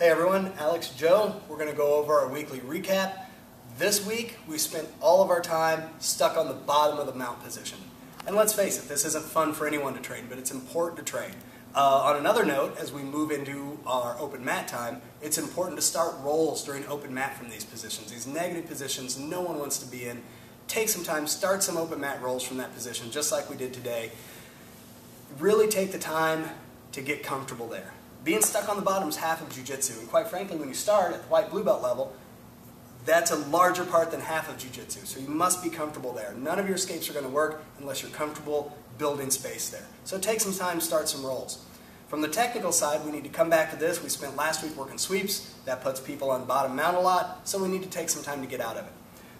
Hey everyone, Alex Joe. We're going to go over our weekly recap. This week we spent all of our time stuck on the bottom of the mount position. And let's face it, this isn't fun for anyone to train, but it's important to train. Uh, on another note, as we move into our open mat time, it's important to start rolls during open mat from these positions. These negative positions no one wants to be in. Take some time, start some open mat rolls from that position, just like we did today. Really take the time to get comfortable there. Being stuck on the bottom is half of jiu-jitsu, and quite frankly, when you start at the white blue belt level, that's a larger part than half of jiu-jitsu, so you must be comfortable there. None of your escapes are going to work unless you're comfortable building space there. So take some time start some rolls. From the technical side, we need to come back to this. We spent last week working sweeps. That puts people on bottom mount a lot, so we need to take some time to get out of it.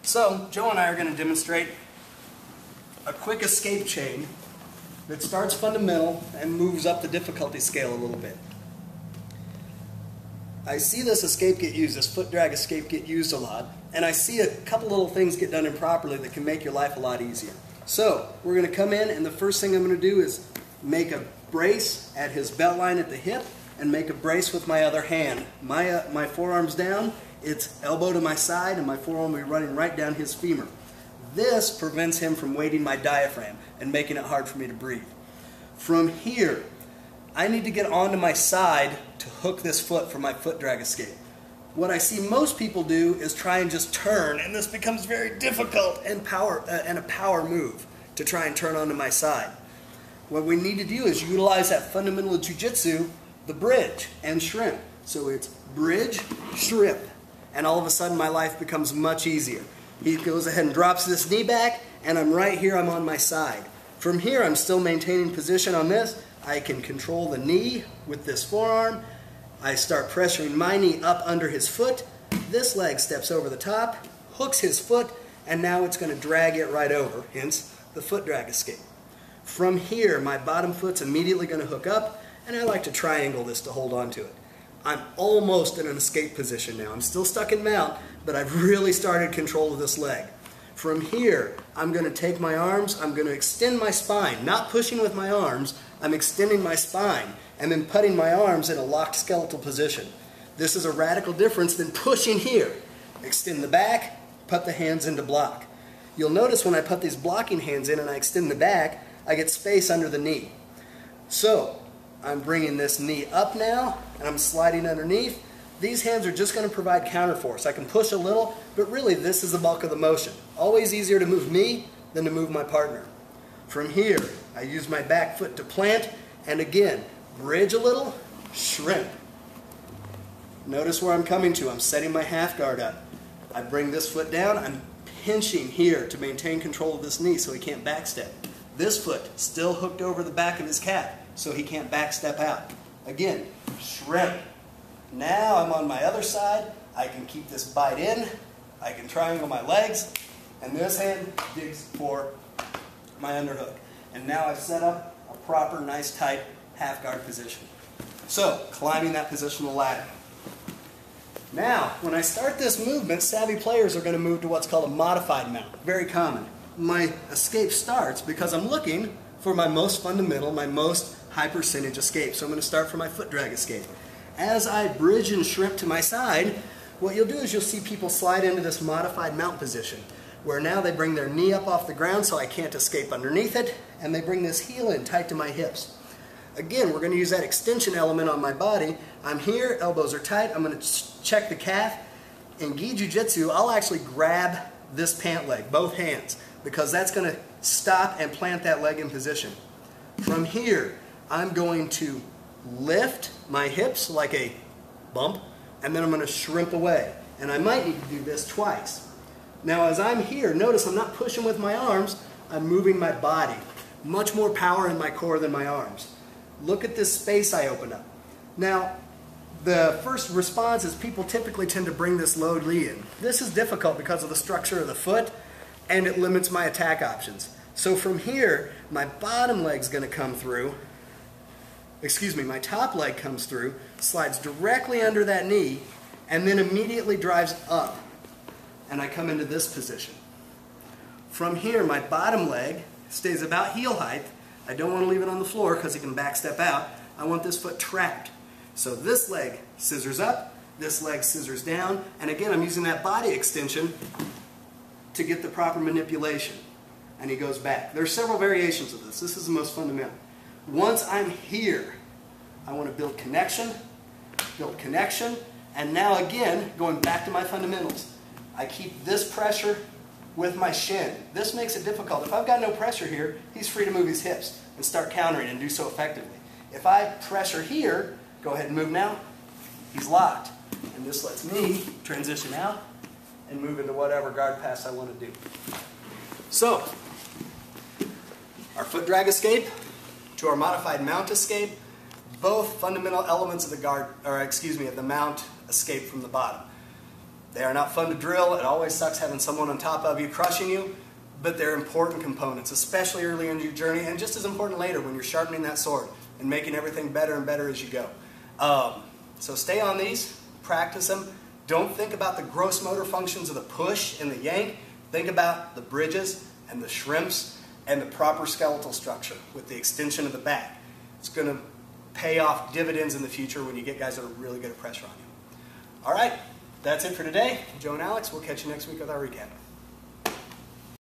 So Joe and I are going to demonstrate a quick escape chain that starts fundamental and moves up the difficulty scale a little bit. I see this escape get used, this foot drag escape get used a lot, and I see a couple little things get done improperly that can make your life a lot easier. So we're going to come in, and the first thing I'm going to do is make a brace at his belt line at the hip, and make a brace with my other hand. My, uh, my forearm's down, it's elbow to my side, and my forearm will be running right down his femur. This prevents him from weighting my diaphragm and making it hard for me to breathe. From here, I need to get onto my side to hook this foot for my foot drag escape. What I see most people do is try and just turn, and this becomes very difficult and power uh, and a power move to try and turn onto my side. What we need to do is utilize that fundamental jiu-jitsu, the bridge and shrimp. So it's bridge, shrimp, and all of a sudden my life becomes much easier. He goes ahead and drops this knee back, and I'm right here, I'm on my side. From here, I'm still maintaining position on this, I can control the knee with this forearm. I start pressuring my knee up under his foot. This leg steps over the top, hooks his foot, and now it's going to drag it right over, hence the foot drag escape. From here, my bottom foot's immediately going to hook up, and I like to triangle this to hold on to it. I'm almost in an escape position now. I'm still stuck in mount, but I've really started control of this leg. From here, I'm going to take my arms, I'm going to extend my spine, not pushing with my arms, I'm extending my spine and then putting my arms in a locked skeletal position. This is a radical difference than pushing here. Extend the back, put the hands into block. You'll notice when I put these blocking hands in and I extend the back, I get space under the knee. So, I'm bringing this knee up now, and I'm sliding underneath. These hands are just going to provide counterforce. I can push a little, but really this is the bulk of the motion. Always easier to move me than to move my partner. From here, I use my back foot to plant, and again, bridge a little, shrimp. Notice where I'm coming to. I'm setting my half guard up. I bring this foot down, I'm pinching here to maintain control of this knee so he can't backstep. This foot still hooked over the back of his calf so he can't backstep out. Again, shrimp. Now I'm on my other side. I can keep this bite in. I can triangle my legs. And this hand digs for my underhook. And now I've set up a proper, nice, tight half guard position. So, climbing that positional ladder. Now, when I start this movement, savvy players are going to move to what's called a modified mount. Very common. My escape starts because I'm looking for my most fundamental, my most high percentage escape. So I'm going to start for my foot drag escape. As I bridge and shrimp to my side, what you'll do is you'll see people slide into this modified mount position where now they bring their knee up off the ground so I can't escape underneath it, and they bring this heel in tight to my hips. Again, we're going to use that extension element on my body. I'm here, elbows are tight, I'm going to check the calf. In Gi Jiu-Jitsu, I'll actually grab this pant leg, both hands, because that's going to stop and plant that leg in position. From here, I'm going to lift my hips like a bump, and then I'm going to shrimp away. And I might need to do this twice. Now as I'm here, notice I'm not pushing with my arms, I'm moving my body. Much more power in my core than my arms. Look at this space I open up. Now, the first response is people typically tend to bring this load in. This is difficult because of the structure of the foot and it limits my attack options. So from here, my bottom leg's going to come through, excuse me, my top leg comes through, slides directly under that knee, and then immediately drives up and I come into this position. From here, my bottom leg stays about heel height. I don't want to leave it on the floor because it can backstep out. I want this foot trapped. So this leg scissors up, this leg scissors down, and again I'm using that body extension to get the proper manipulation. And he goes back. There are several variations of this. This is the most fundamental. Once I'm here, I want to build connection, build connection, and now again, going back to my fundamentals. I keep this pressure with my shin. This makes it difficult. If I've got no pressure here, he's free to move his hips and start countering and do so effectively. If I pressure here, go ahead and move now, he's locked. And this lets me transition out and move into whatever guard pass I want to do. So, our foot drag escape to our modified mount escape, both fundamental elements of the guard, or excuse me, of the mount escape from the bottom. They are not fun to drill. It always sucks having someone on top of you crushing you, but they're important components, especially early in your journey, and just as important later when you're sharpening that sword and making everything better and better as you go. Um, so stay on these, practice them. Don't think about the gross motor functions of the push and the yank. Think about the bridges and the shrimps and the proper skeletal structure with the extension of the back. It's going to pay off dividends in the future when you get guys that are really good at pressure on you. All right, that's it for today. Joe and Alex, we'll catch you next week with our recap.